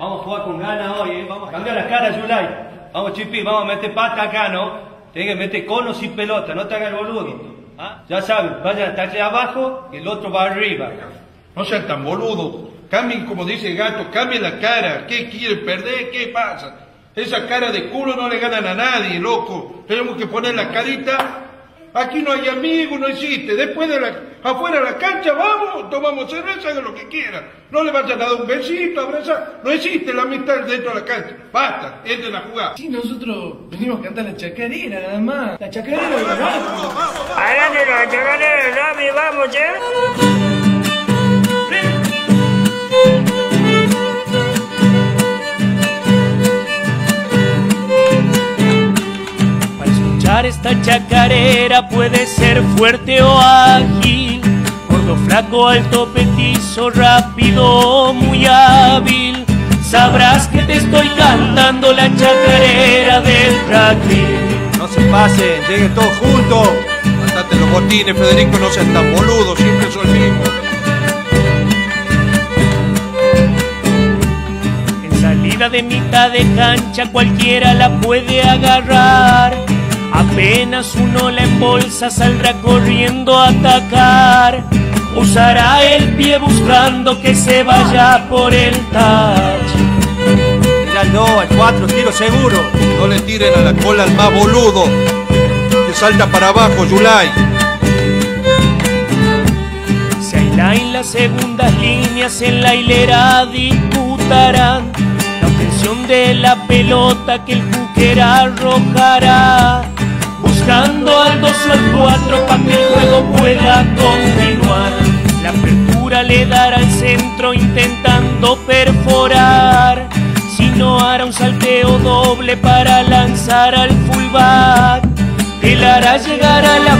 Vamos a jugar con ganas hoy, ¿eh? Vamos a cambiar la cara, Yulai. Vamos, Chipi, vamos a meter pata acá, ¿no? Tienes que meter conos y pelota, no te hagas el boludo. ¿Ah? Ya saben, vayan hasta allá abajo y el otro va arriba. No sean tan boludos. Cambien, como dice el gato, cambien la cara. ¿Qué quieren perder? ¿Qué pasa? Esa cara de culo no le ganan a nadie, loco. Tenemos que poner la carita. Aquí no hay amigos, no existe. Después de la, afuera de la cancha, vamos, tomamos cerveza, hagan lo que quieran. No le vayan a dar un besito, abrazar. No existe la amistad dentro de la cancha. Basta, entren a jugar. Sí, nosotros venimos a cantar la chacarera, nada más. La chacarera de. Háganle la chacarera de Rami, vamos, che. Esta chacarera puede ser fuerte o ágil, gordo, flaco, alto, petizo, rápido, muy hábil. Sabrás que te estoy cantando la chacarera del rugby. No se pasen, lleguen todos juntos. Mandate los botines, Federico, no sean tan boludos, siempre son el mismo. En salida de mitad de cancha cualquiera la puede agarrar. Apenas uno la embolsa saldrá corriendo a atacar. Usará el pie buscando que se vaya por el touch. 2, al 4, tiro seguro. No le tiren a la cola al más boludo. Que salta para abajo, Yulai. Si hay line, las segundas líneas en la hilera disputarán la obtención de la pelota que el juker arrojará. Buscando al 2 o al 4 para que el juego pueda continuar. La apertura le dará al centro intentando perforar. Si no hará un salteo doble para lanzar al fullback. Le hará llegar a la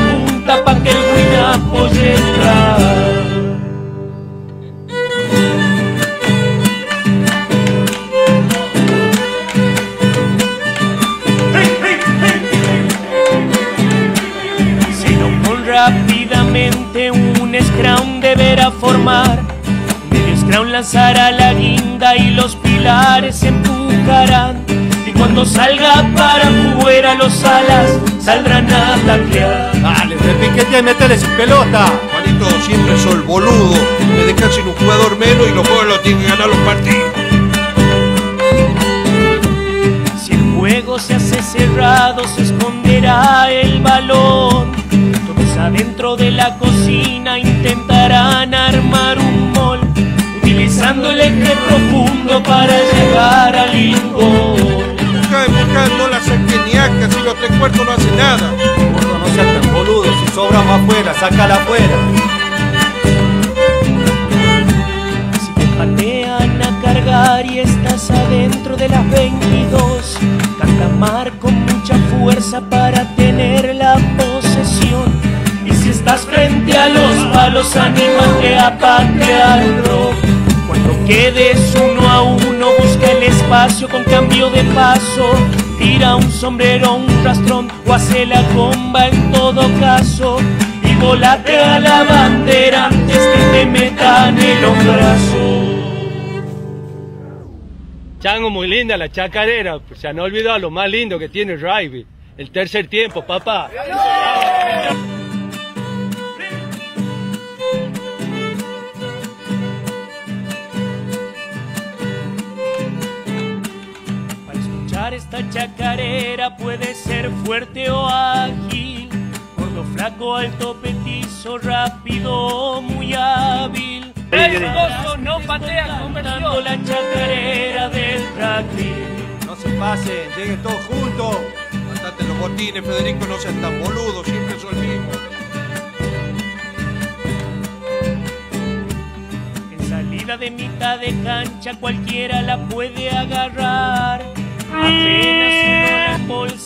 un scrum deberá formar. Medio scrum lanzará la guinda y los pilares empujarán. Y cuando salga para afuera los alas saldrán a blanquear. Dale, repiquete y métele sin pelota. Juanito, siempre son boludo. Me dejan sin un jugador menos y los juegos los tienen que ganar los partidos. Si el juego se hace cerrado, se esconderá el balón. Para llegar al ingol. Busca, busca, no la saquen ni acá si los tres cuartos no hacen nada. Gordo, no seas tan boludo. Si sobra más afuera, sácala afuera. Si te patean a cargar y estás adentro de las 22, canta mar con mucha fuerza para tener la posesión. Y si estás frente a los palos, anímate a patear rock. Cuando quedes uno, busca el espacio con cambio de paso. Tira un sombrero, un rastrón o hace la comba en todo caso. Y volate a la bandera antes que te metan el hombrazo. Chango, muy linda la chacarera. Se han olvidado lo más lindo que tiene el rugby. El tercer tiempo, papá. Esta chacarera puede ser fuerte o ágil, gordo, flaco, alto, petizo, rápido, muy hábil. Esposo no patea Cantando la chacarera del rugby. No se pasen, lleguen todos juntos. Mandate los botines, Federico, no sean tan boludos, siempre son el mismo. En salida de mitad de cancha cualquiera la puede agarrar. La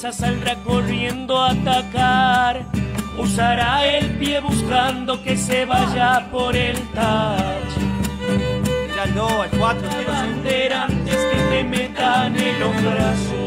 embolsa saldrá corriendo a atacar. Usará el pie buscando que se vaya por el touch. El 2, al 4, tiro seguro. bandera antes que te metan el hombrazo.